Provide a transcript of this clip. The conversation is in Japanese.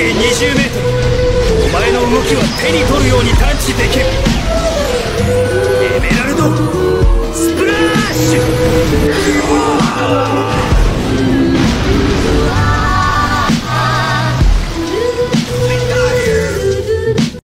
径 20m お前の動きは手に取るように探知できる。エメラルドスプラッシュ。